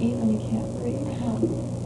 even you can't breathe.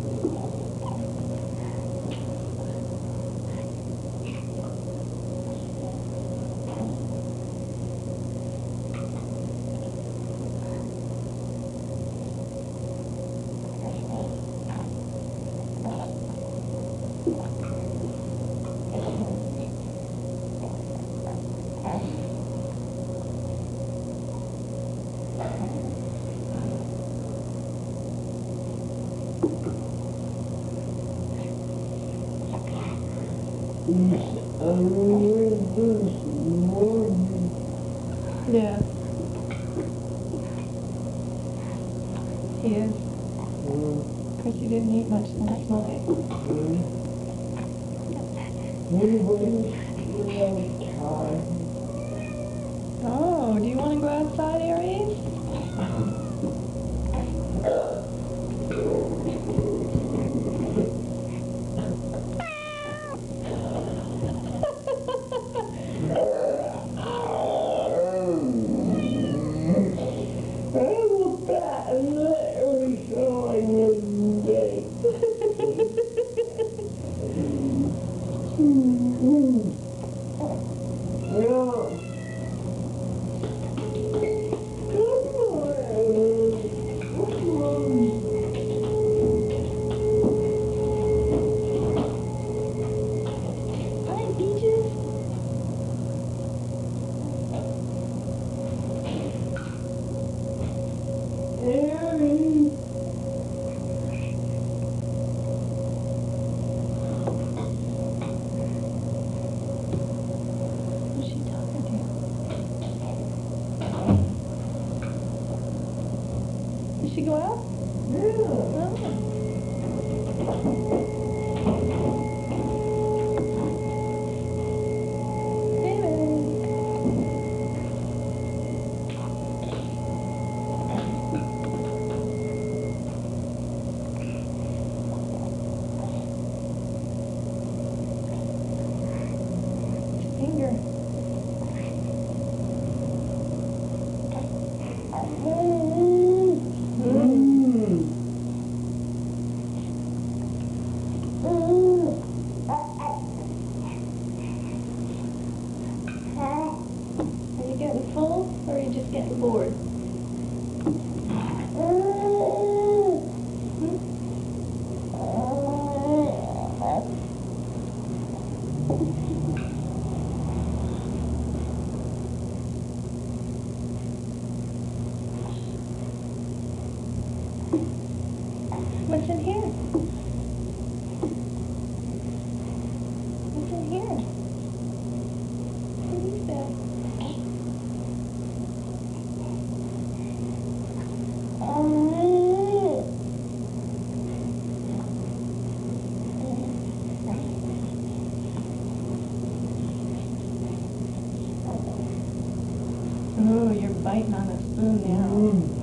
because you didn't eat much the next Monday. Oh, do you want to go outside, Aries? Amen. biting on a spoon now. Mm.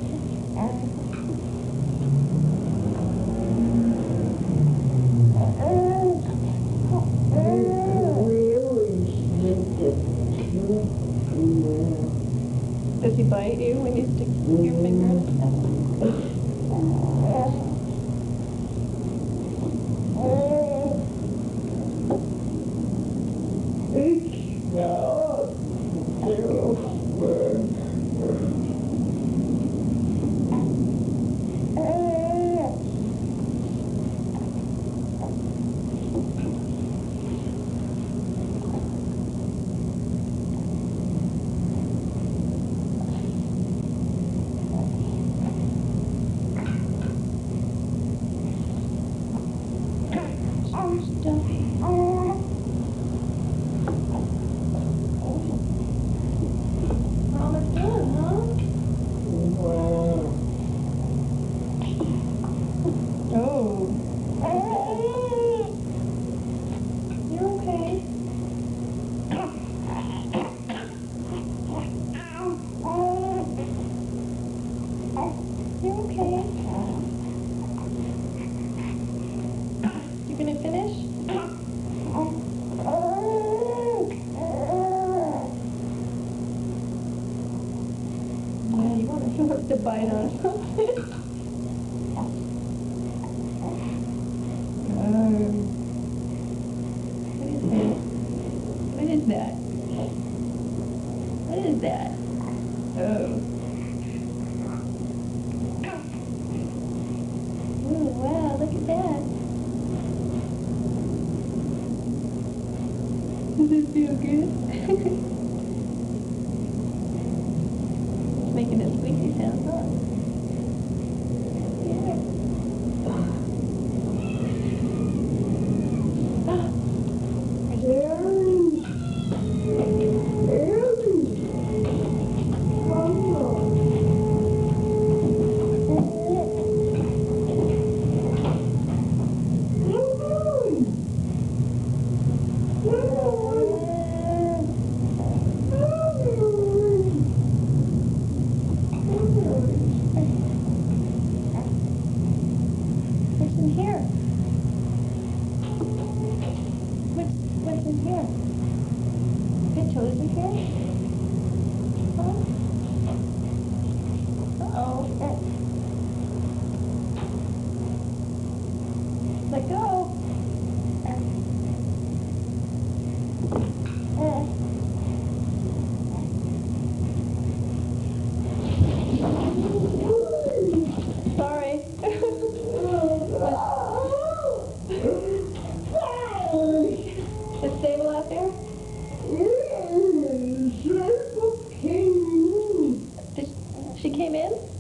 Amen.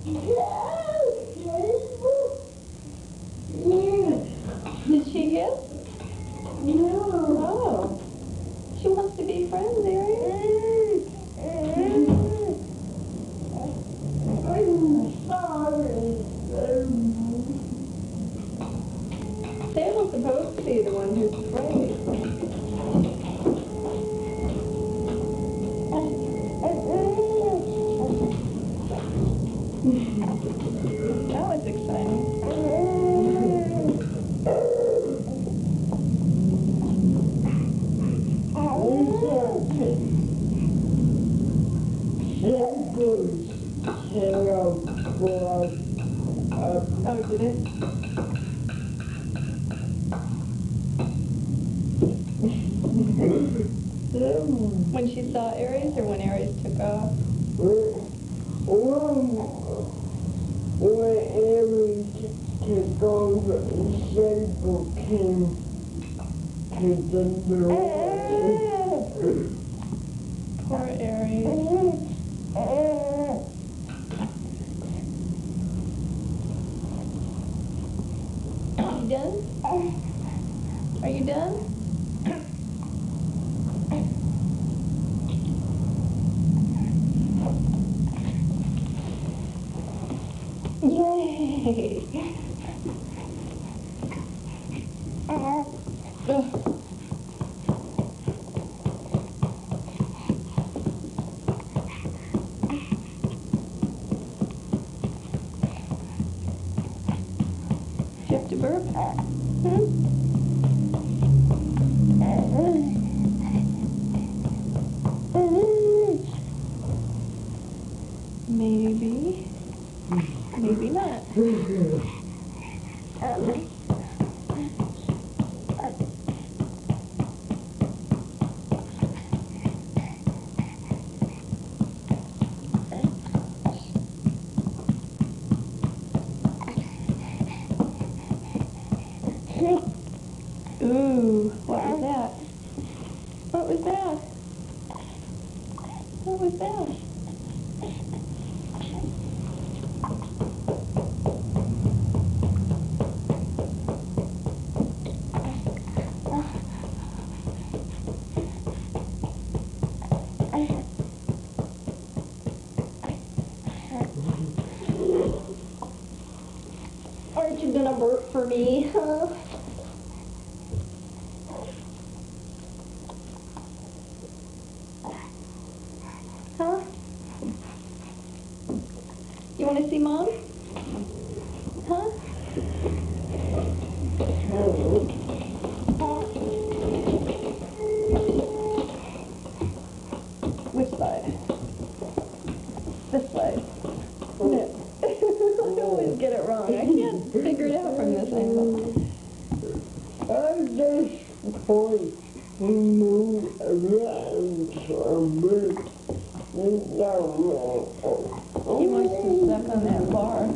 when she saw Aries or when Aries took off? When, when Aries took over, Sable came to the door. Eh, eh, eh. Poor Aries. Oh. me. point move around from root. You wants to suck on that bar.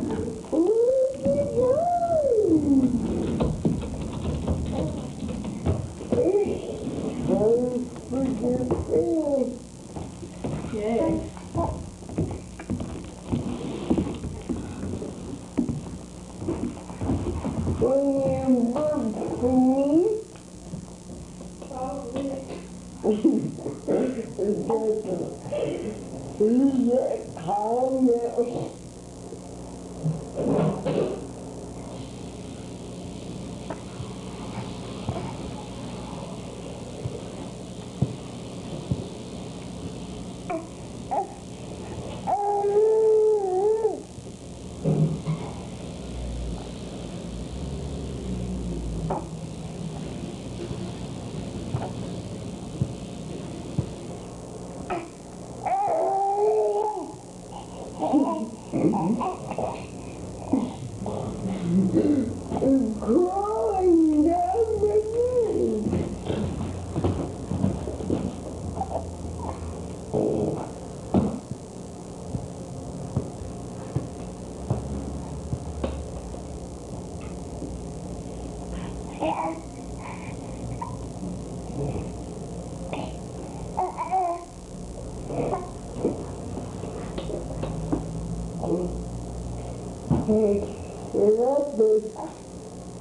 Robert,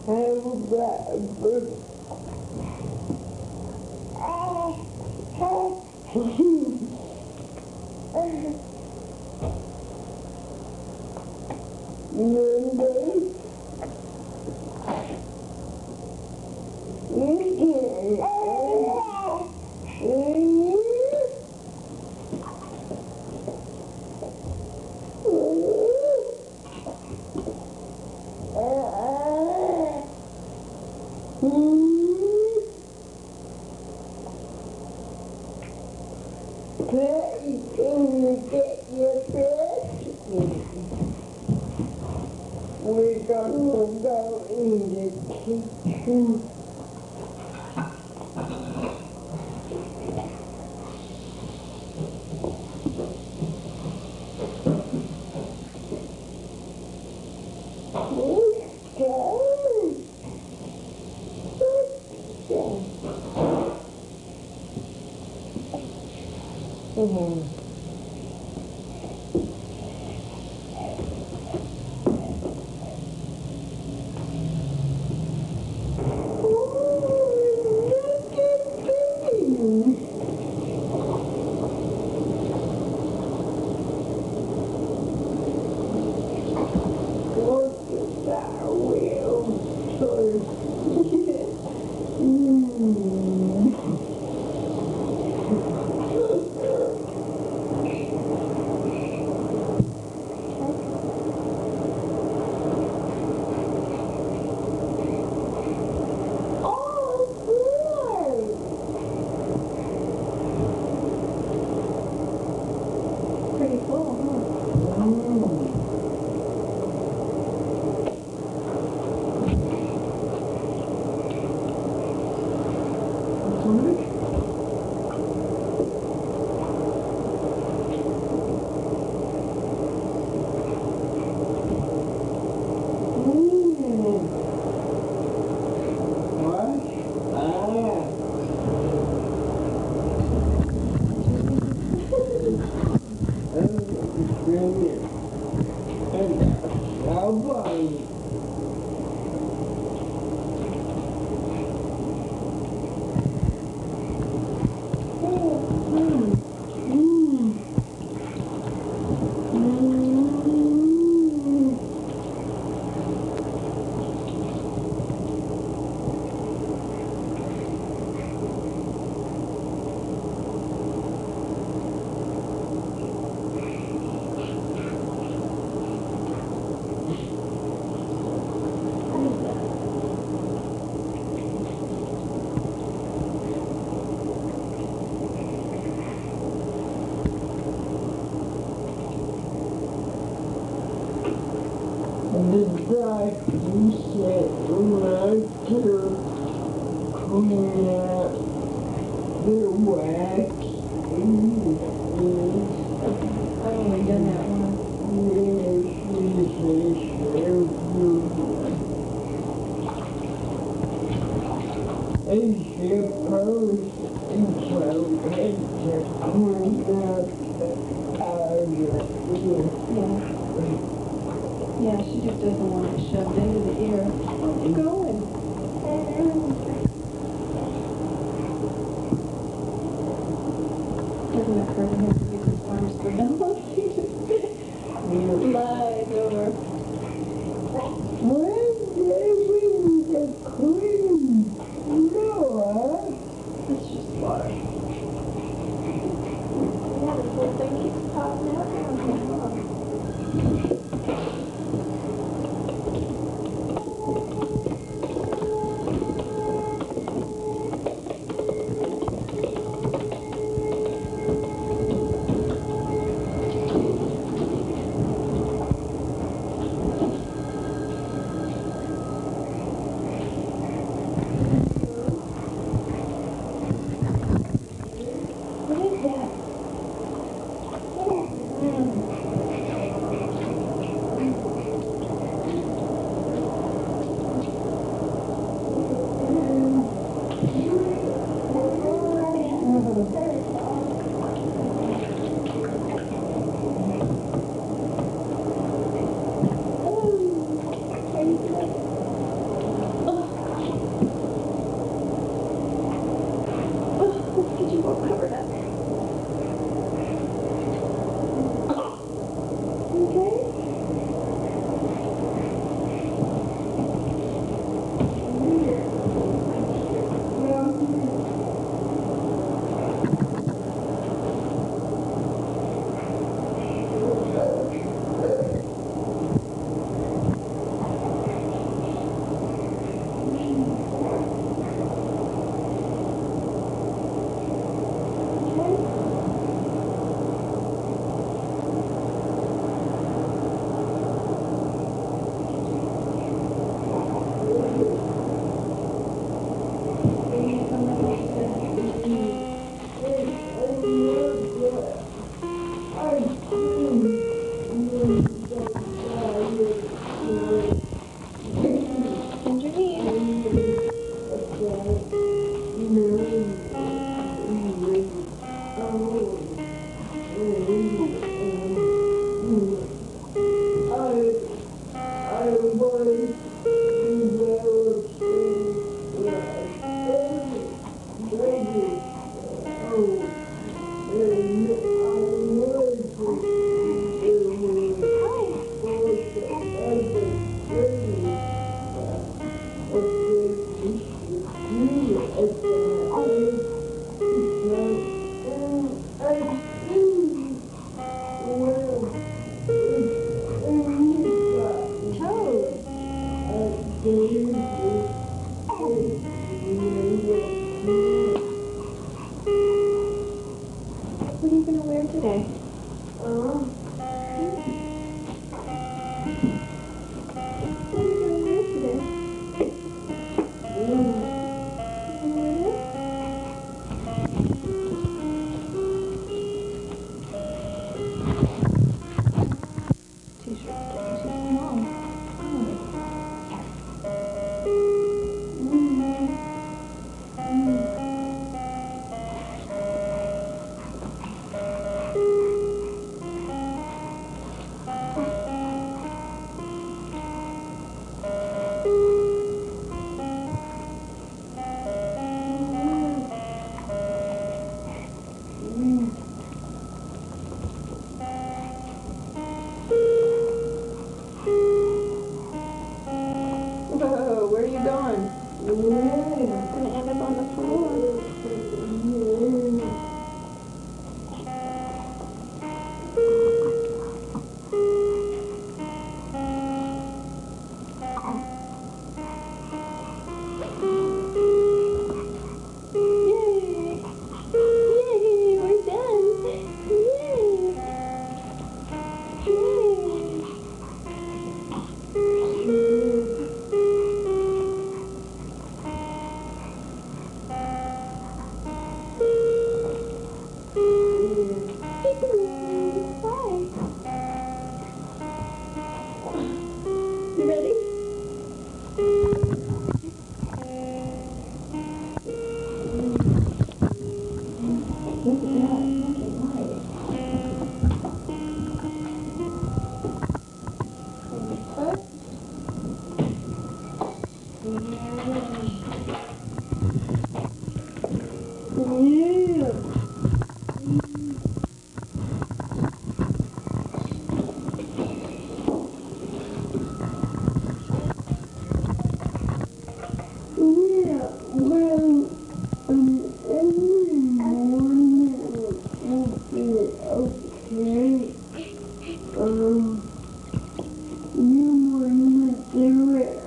have Robert. Monday. 뭐. The wax in done that once. And she posed and so out of it. Yeah. Yeah, she just doesn't want it shoved into the ear. Where's Let's What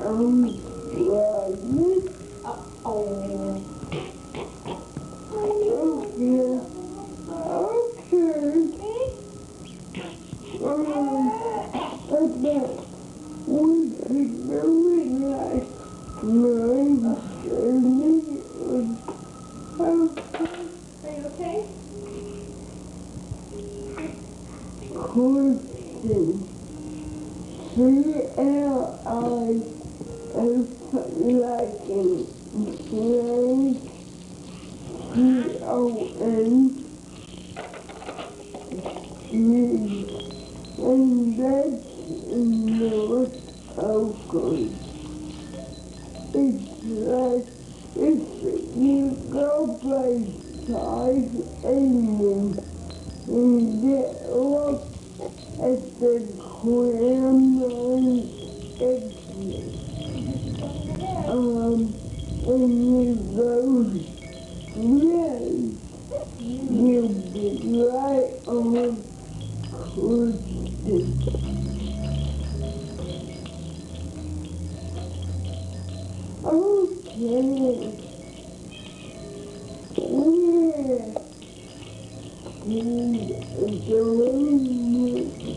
嗯。charge engines and get look at the Gremlin exit. Um, and you go, yes, you'll be right on course. Okay. Mm-hmm.